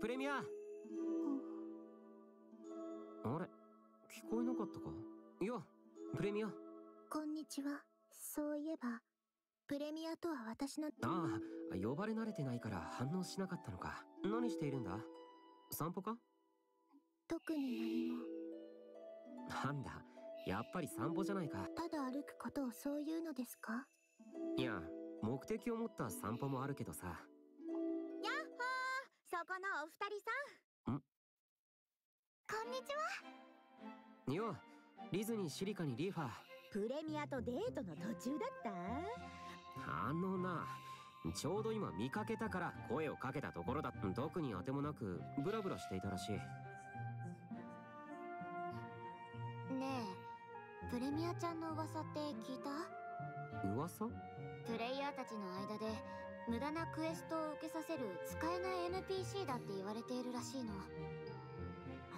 プレミア。あれ？聞こえなかったか？いやプレミア。こんにちは。そういえばプレミアとは私のああ呼ばれ慣れてないから反応しなかったのか。何しているんだ？散歩か？特に何も。なんだ？やっぱり散歩じゃないか。ただ歩くことをそういうのですか？いや目的を持った散歩もあるけどさにちは。よリズにシリカにリーファー。プレミアとデートの途中だった？あのなちょうど今見かけたから声をかけたところだ特にあてもなくブラブラしていたらしい。ねえプレミアちゃんの噂って聞いた？噂？プレイヤーたちの間で無駄なクエストを受けさせる使えない NPC だって言われているらしいの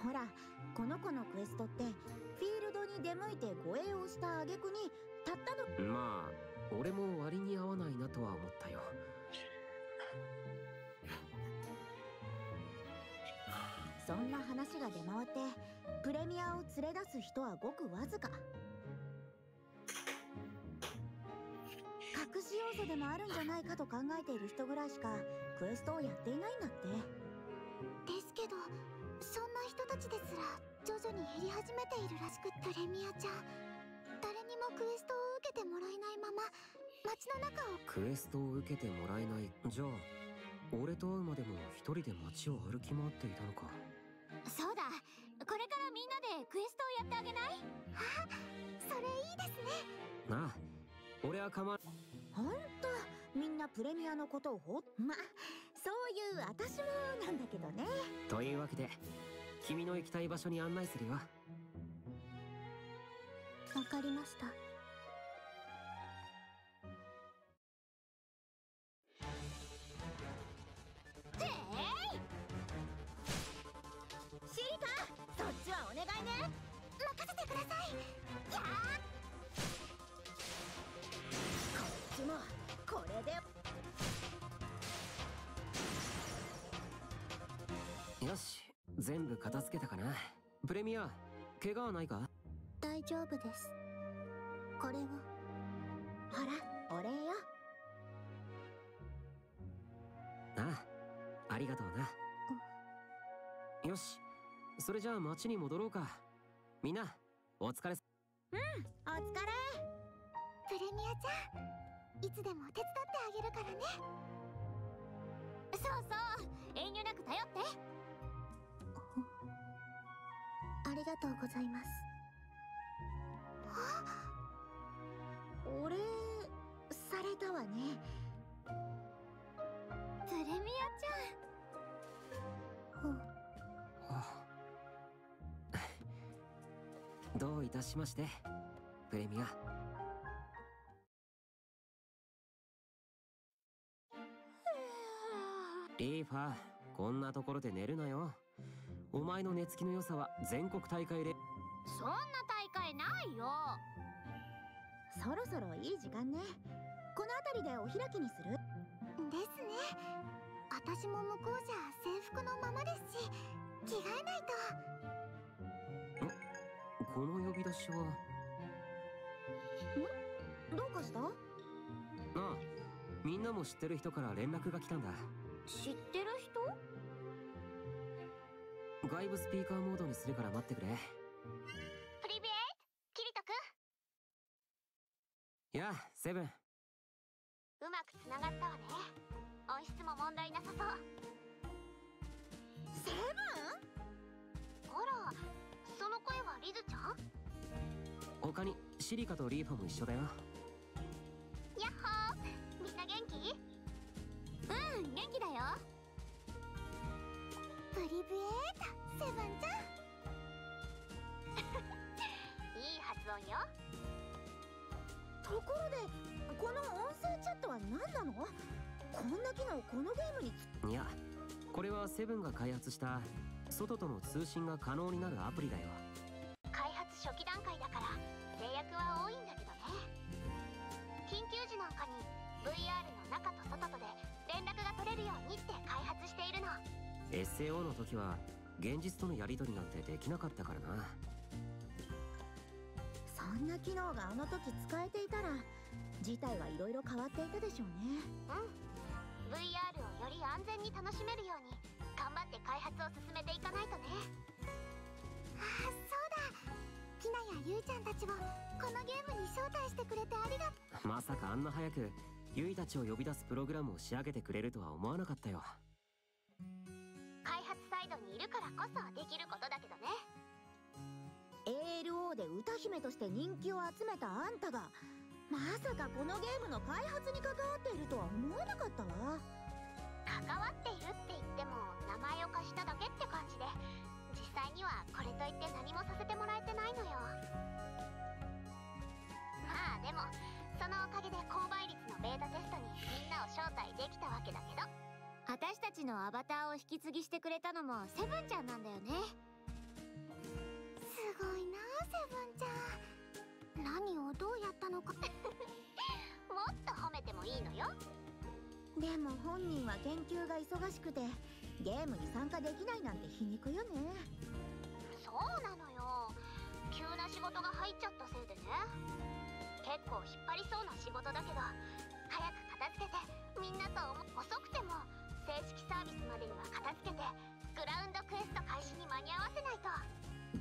ほらこの子のクエストってフィールドに出向いて護衛をした挙句にたったのまあ俺も割に合わないなとは思ったよ。そんな話が出回ってプレミアを連れ出す人はごくわずか。隠し要素でもあるんじゃないかと考えている人ぐらいしかクエストをやっていないんだって。ですけどちですら徐々に減り始めているらしくプレミアちゃん。誰にもクエストを受けてもらえないまま街の中を。クエストを受けてもらえない。じゃあ俺と会うまでも一人で街を歩き回っていたのか。そうだ。これからみんなでクエストをやってあげない？あそれいいですね。なあ俺は構わほんとみんなプレミアのことをほまそういう私もなんだけどね。というわけで君の行きたい場所に案内するよ。わかりました。シリカそっちはお願いね。任せてください。やこっちもこれで。よし全部片付けたかな？プレミア怪我はないか？大丈夫です。これをほらお礼よ。ああありがとうな。よしそれじゃあ町に戻ろうか。みんなお疲れうんお疲れ。プレミアちゃんいつでも手伝ってあげるからね。そうそう遠慮なく頼ってありがとうございます。お礼されたわね。プレミアちゃん。どういたしましてプレミア。リーファーこんなところで寝るなよお前の寝つきの良さは全国大会で。そんな大会ないよ。そろそろいい時間ね。この辺りでお開きにする？ですね。私も向こうじゃ制服のままですし着替えないと。この呼び出しは？ん？どうかした？ああ。みんなも知ってる人から連絡が来たんだ。知ってる人？外部スピーカーモードにするから待ってくれプリビエイトキリトくんやあセブンうまくつながったわね音質も問題なさそうセブンあらその声はリズちゃん他にシリカとリーファも一緒だよやっほーみんな元気うん元気だよプリビエイトセブンちゃん。いい発音よ。ところでこの音声チャットは何なの？こんな機能このゲームにいやこれはセブンが開発した外との通信が可能になるアプリだよ。開発初期段階だから制約は多いんだけどね。緊急時なんかに VR の中と外とで連絡が取れるようにって開発しているの SAO の時は現実とのやり取りなんてできなかったからな。そんな機能があの時使えていたら事態はいろいろ変わっていたでしょうね。うん。VR をより安全に楽しめるように頑張って開発を進めていかないとね。ああそうだ。キナやユイちゃんたちをこのゲームに招待してくれてありがとまさかあんな早くユイたちを呼び出すプログラムを仕上げてくれるとは思わなかったよサイドにいるからこそできることだけどね。ALO で歌姫として人気を集めたあんたがまさかこのゲームの開発に関わっているとは思わなかったわ。関わっているって言っても名前を貸しただけって感じで。実際にはこれといって何もさせてもらえてないのよちのアバターを引き継ぎしてくれたのもセブンちゃんなんだよね。すごいなセブンちゃん。何をどうやったのか。もっと褒めてもいいのよ。でも本人は研究が忙しくてゲームに参加できないなんて皮肉よね。そうなのよ。急な仕事が入っちゃったせいでね。結構引っ張りそうな仕事だけど早く片付けてみんなと遅くても正式サービスまでには片付けてグラウンドクエスト開始に間に合わせないと。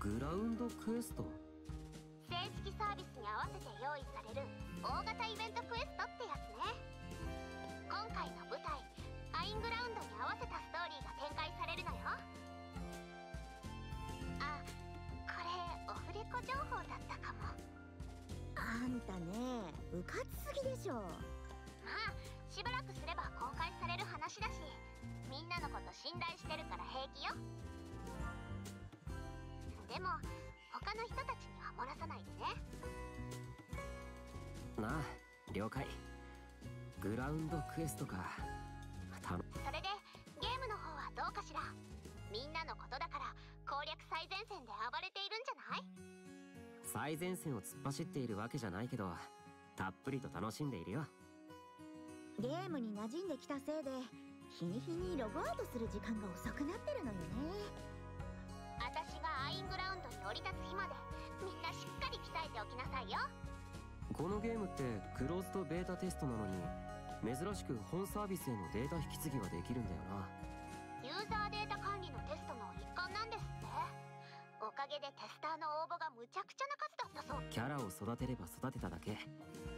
グラウンドクエスト？正式サービスに合わせて用意される大型イベントクエストってやつね。今回の舞台アイングラウンドに合わせたストーリーが展開されるのよ。あこれオフレコ情報だったかも。あんたねうかつすぎでしょ。まあしばらくすれば公開されるなあ了解。グラウンドクエストか。それでゲームの方はどうかしら？みんなのことだから攻略最前線で暴れているんじゃない？最前線を突っ走っているわけじゃないけどたっぷりと楽しんでいるよ。ゲームに馴染んできたせいで日に日にログアウトする時間が遅くなってるのよね。私がアイングラウンドに降り立つ日までみんなしっかり鍛えておきなさいよこのゲームってクローズドベータテストなのに珍しく本サービスへのデータ引き継ぎができるんだよな。ユーザーデータ管理のテストの一環なんですって。おかげでテスターの応募がむちゃくちゃな数だったそう。キャラを育てれば育てただけ。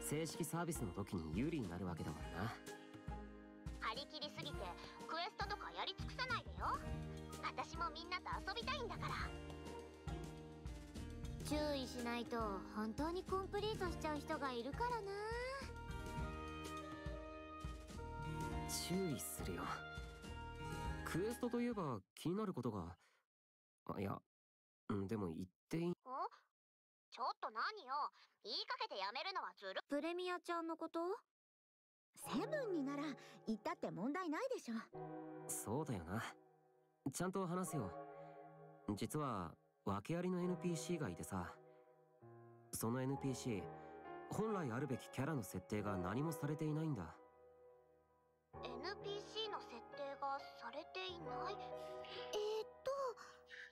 正式サービスの時に有利になるわけだもんな。張り切りすぎてクエストとかやり尽くさないでよ。私もみんなと遊びたいんだから注意しないと本当にコンプリートしちゃう人がいるからな。注意するよ。クエストといえば気になることがあいやうんでも言っていい？お？ちょっと何よ？言いかけてやめるのはずる。プレミアちゃんのこと？セブンになら言ったって問題ないでしょ。そうだよな。ちゃんと話すよ。実は訳ありの NPC がいてさ。その NPC 本来あるべきキャラの設定が何もされていないんだ。NPC の設定がされていない？えー、っと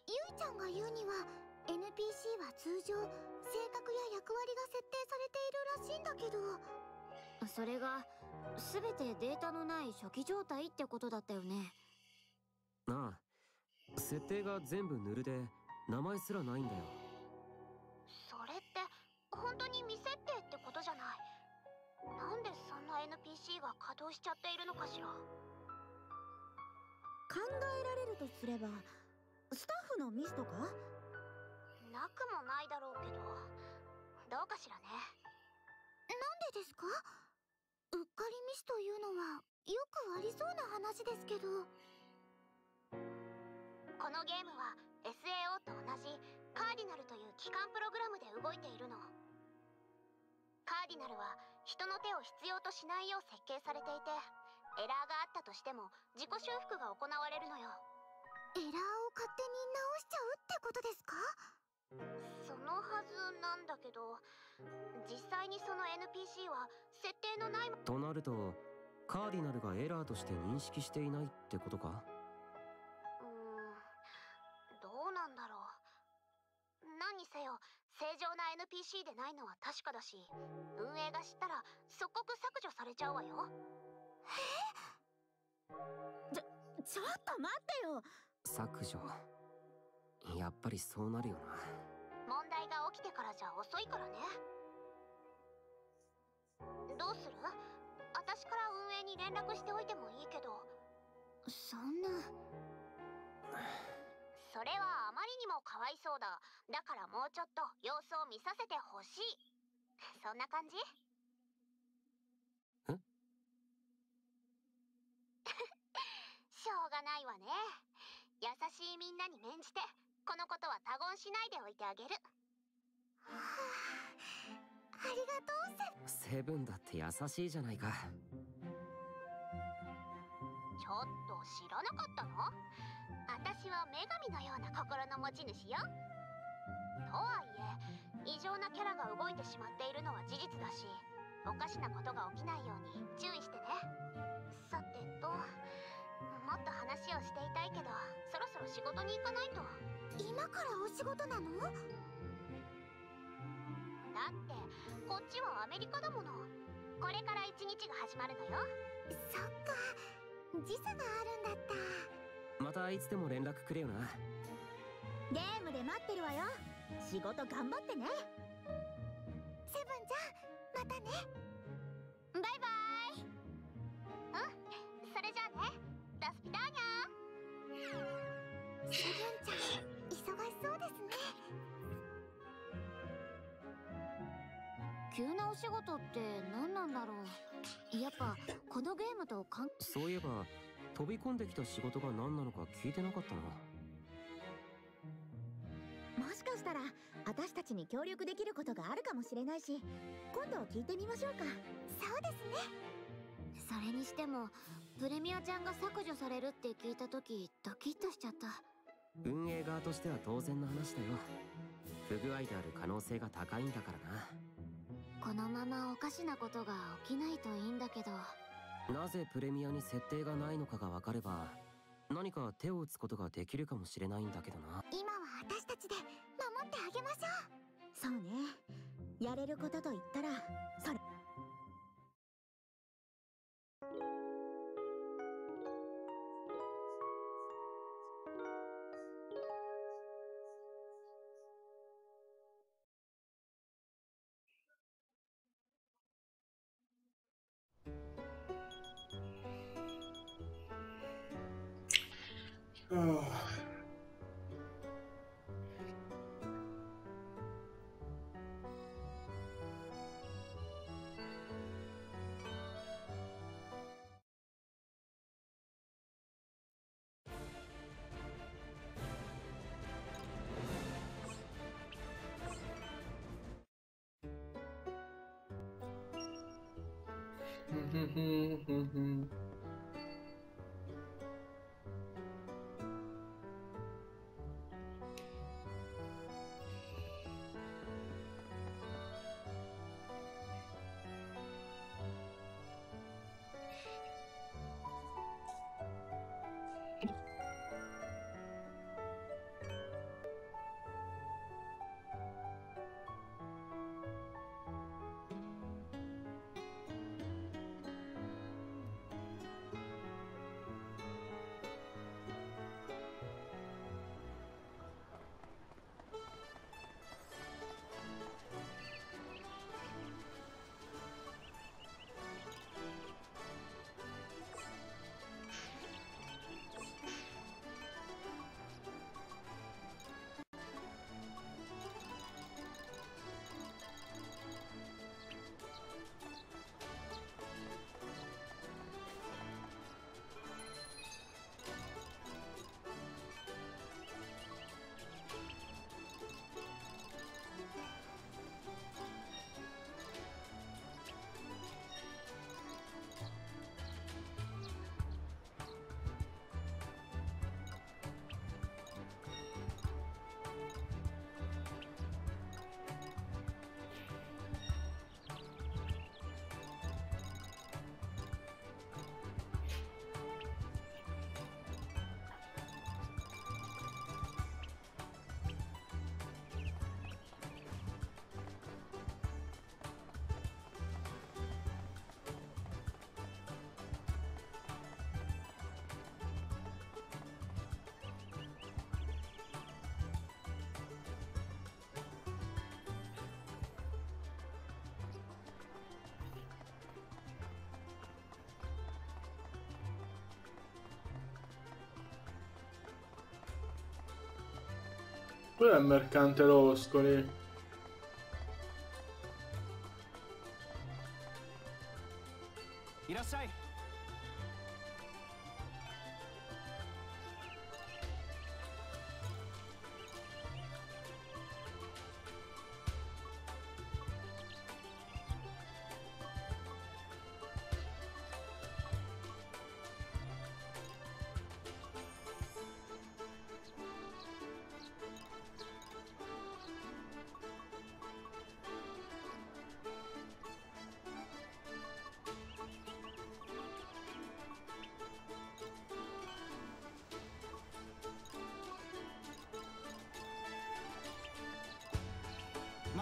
ゆいちゃんが言うには NPC は通常性格や役割が設定されているらしいんだけど。それが全てデータのない初期状態ってことだったよね。なあ。設定が全部ヌルで名前すらないんだよ。それって本当に未設定ってことじゃない？なんでそんな NPC が稼働しちゃっているのかしら？考えられるとすればスタッフのミスとか？なくもないだろうけど。どうかしらね。なんでですか？うっかりミスというのはよくありそうな話ですけど。このゲームは SAO と同じカーディナルという機関プログラムで動いているの。カーディナルは人の手を必要としないよう設計されていてエラーがあったとしても自己修復が行われるのよ。エラーを勝手に直しちゃうってことですか？そのはずなんだけど実際にその NPC は設定のないとなるとカーディナルがエラーとして認識していないってことか？NPC でないのは確かだし運営が知ったら即刻削除されちゃうわよ。ちょっと待ってよ！削除？やっぱりそうなるよな。問題が起きてからじゃ遅いからね。どうする？私から運営に連絡しておいてもいいけど。そんな それはあまりにもかわいそうだ。だからもうちょっと様子を見させてほしい。そんな感じ？え？しょうがないわね。優しいみんなに免じてこのことは他言しないでおいてあげる。ありがとうセブンだって優しいじゃないか。ちょっと知らなかったの？私は女神のような心の持ち主よ。とはいえ異常なキャラが動いてしまっているのは事実だしおかしなことが起きないように注意してね。さてともっと話をしていたいけどそろそろ仕事に行かないと。今からお仕事なの？だってこっちはアメリカだもの。これから一日が始まるのよ。そっか時差があるんだったまたいつでも連絡くれよな。ゲームで待ってるわよ。仕事頑張ってね。セブンちゃん。またね。バイバイ。うん？それじゃあね。ダスピターニャ。セブンちゃん忙しそうですね。急なお仕事って何なんだろう。やっぱこのゲームと関そういえば飛び込んできた仕事が何なのか聞いてなかったな。もしかしたら私たちに協力できることがあるかもしれないし今度聞いてみましょうか。そうですね。それにしてもプレミアちゃんが削除されるって聞いた時ドキッとしちゃった。運営側としては当然の話だよ。不具合である可能性が高いんだからな。このままおかしなことが起きないといいんだけどなぜプレミアに設定がないのかが分かれば何か手を打つことができるかもしれないんだけどな。今は私たちで守ってあげましょう。そうね。やれることと言ったらそれ。mhm mhm mhm Quello è il mercante Roscoli.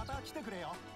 また来てくれよ。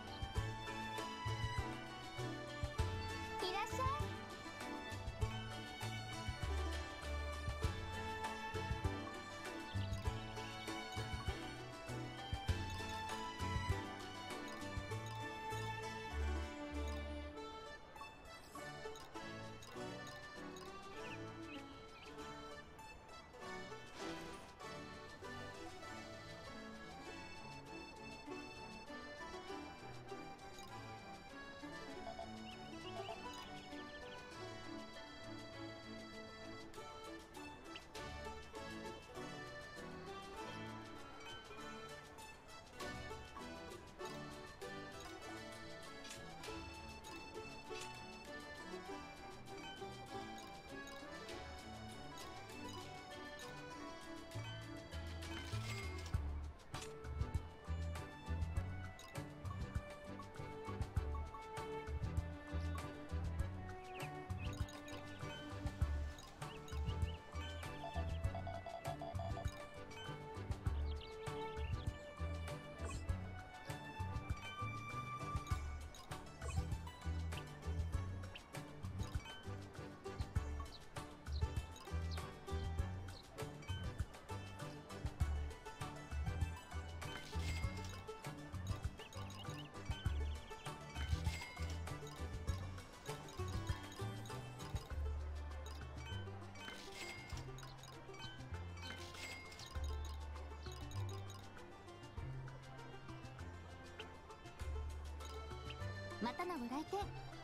またのご来店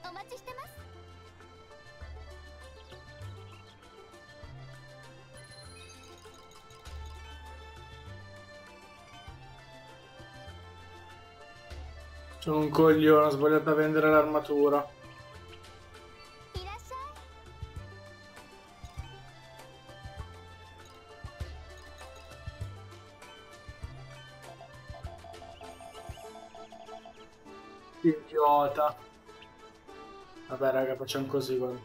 お待ちしてます Sono un coglione, ho sbagliato a vendere l'armatura. Idiota. Vabbè, raga, facciamo così, guarda.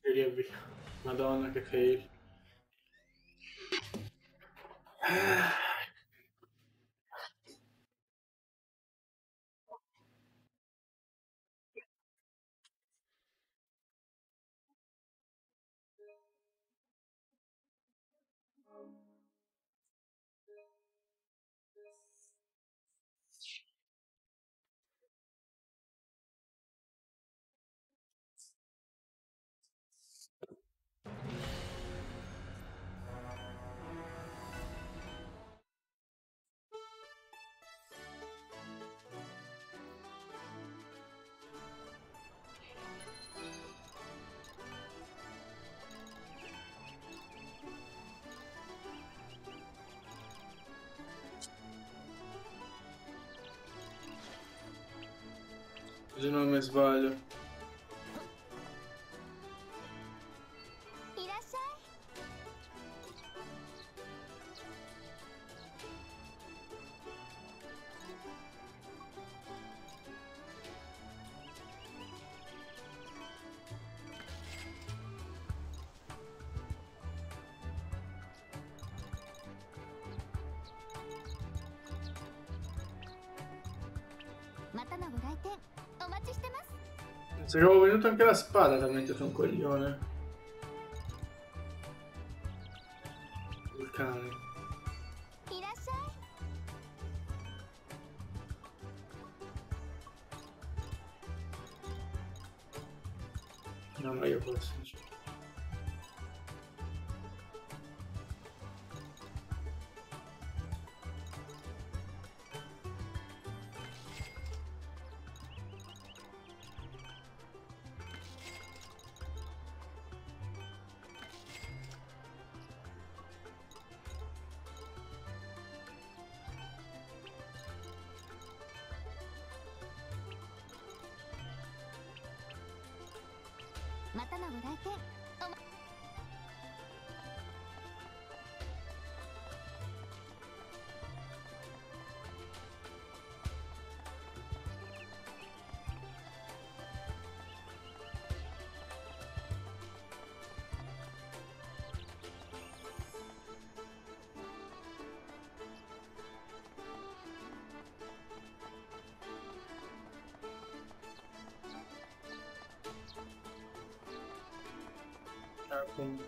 Fail e via. Madonna, che fail. de não me valho. Avevo venuto anche la spada talmente sono un coglione. Vulcane. No, ma io posso. 嗯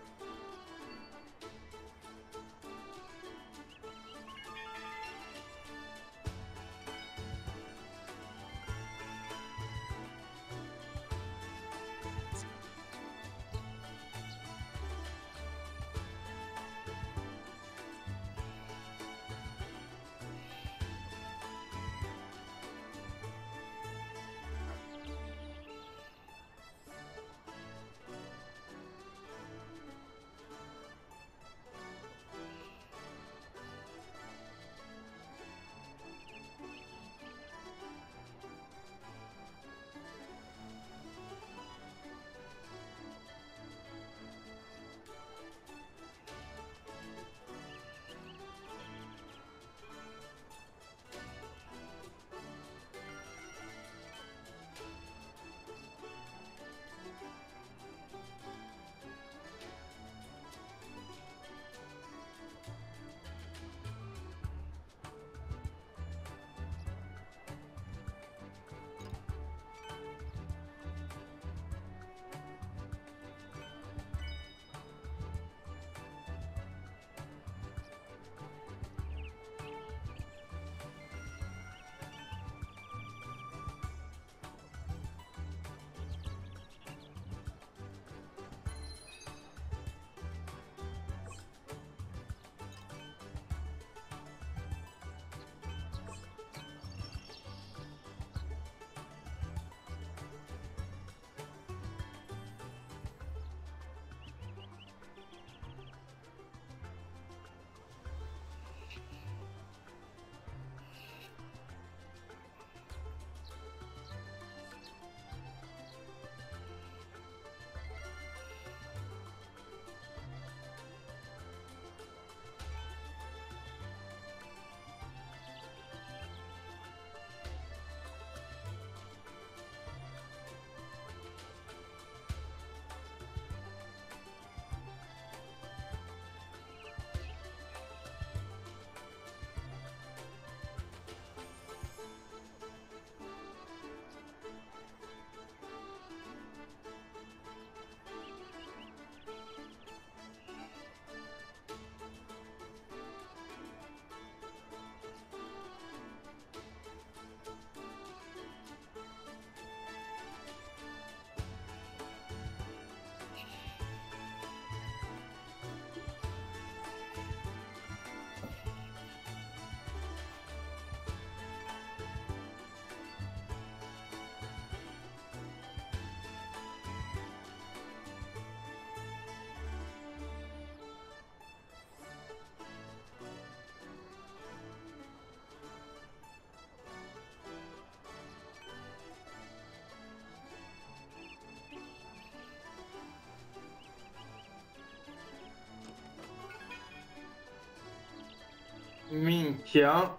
命行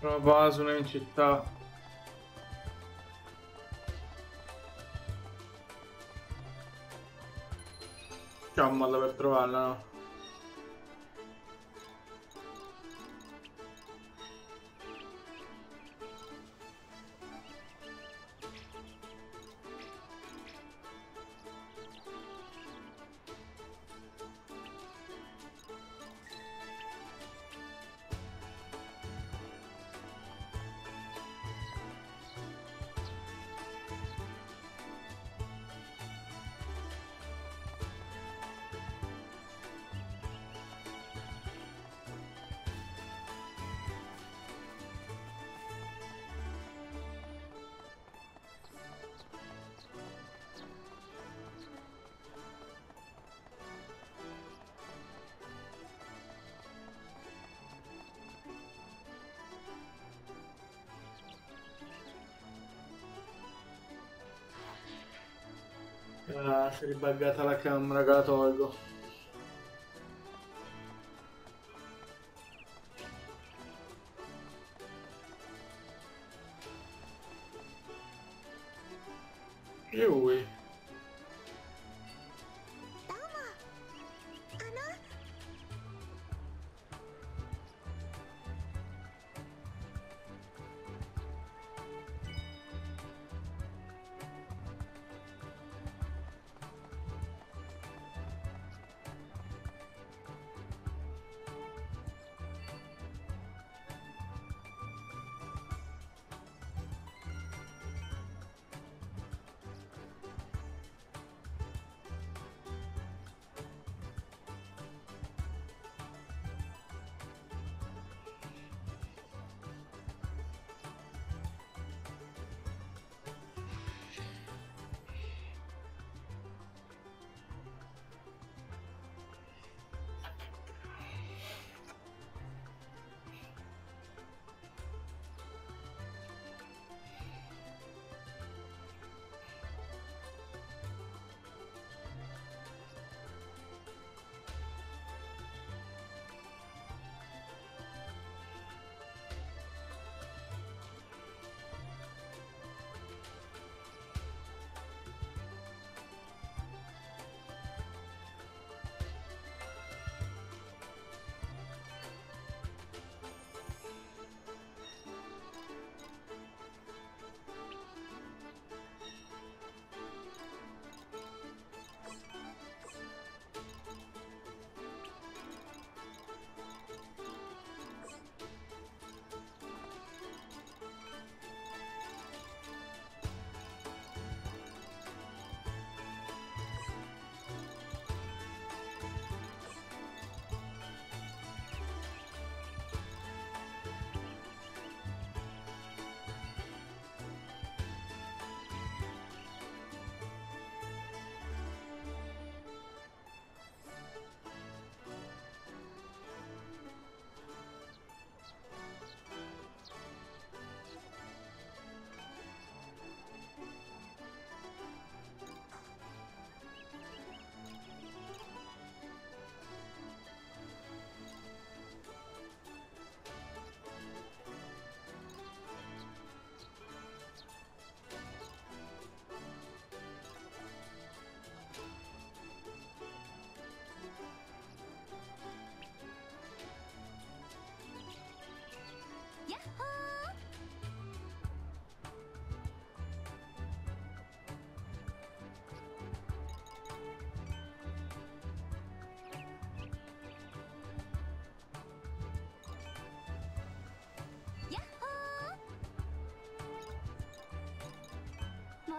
Trova Asuna in città. C'è un modo per trovarla, no? Ah, si è ribuggata la camera che la tolgo.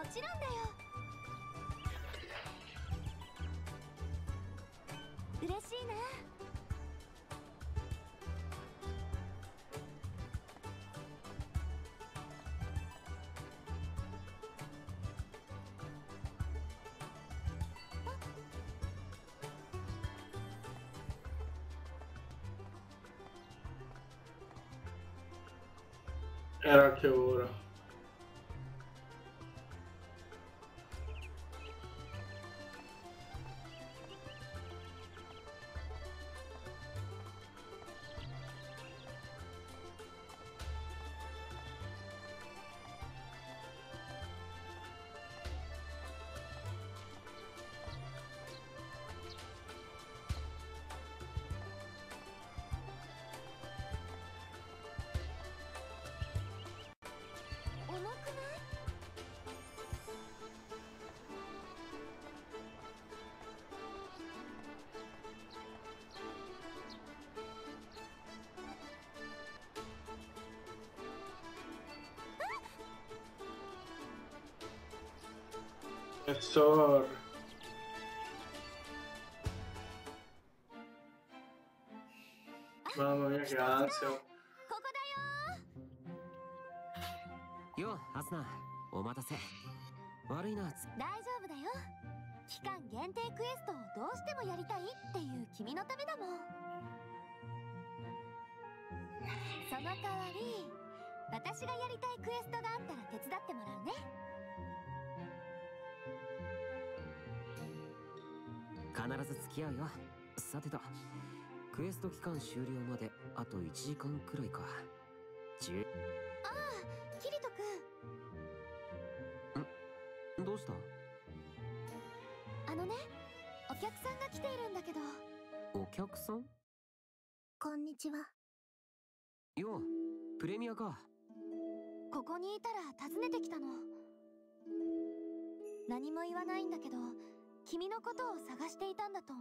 もちろんだよ嬉しいなあ Era che hora. Profesor. Mamma mia, だよよアスナお待たせ悪いなつ大丈夫だよ期間限定クエストをどうしてもやりたいっていう君のためだもんその代わり私がやりたいクエストがあったら手伝ってもらうねず付き合うよ。さてとクエスト期間終了まであと1時間くらいか。10キリト君。どうした？あのねお客さんが来ているんだけど。お客さん？こんにちは。よプレミアか。ここにいたら訪ねてきたの。何も言わないんだけど君のことを探していたんだと思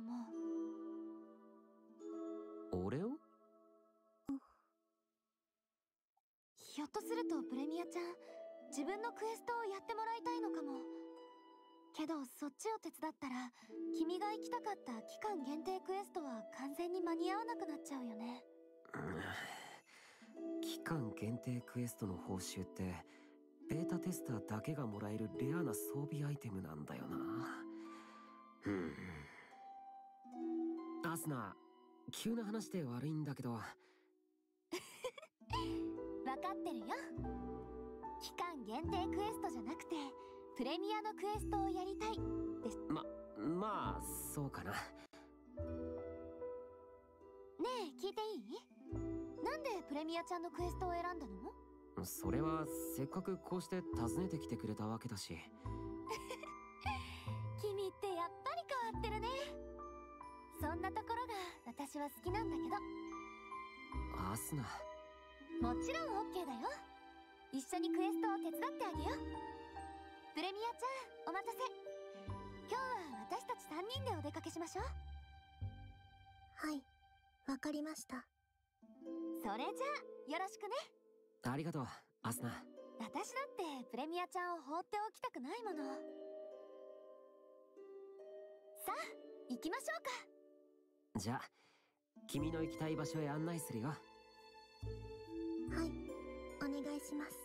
う。俺を？ひょっとするとプレミアちゃん自分のクエストをやってもらいたいのかも。けどそっちを手伝ったら君が行きたかった期間限定クエストは完全に間に合わなくなっちゃうよね。うん。期間限定クエストの報酬ってベータテスターだけがもらえるレアな装備アイテムなんだよな。うんアスナ急な話で悪いんだけど。わかってるよ。期間限定クエストじゃなくてプレミアのクエストをやりたい。です。ままあそうかな。ねえ聞いていい？なんでプレミアちゃんのクエストを選んだの？それはせっかくこうして訪ねてきてくれたわけだし 君ってやっぱり変わってるね。そんなところが私は好きなんだけど。アスナ。もちろん OK だよ。一緒にクエストを手伝ってあげよう。プレミアちゃんお待たせ。今日は私たち3人でお出かけしましょう。はいわかりました。それじゃあよろしくね。ありがとうアスナ。私だってプレミアちゃんを放っておきたくないものさあ行きましょうか。じゃあ君の行きたい場所へ案内するよ。はいお願いします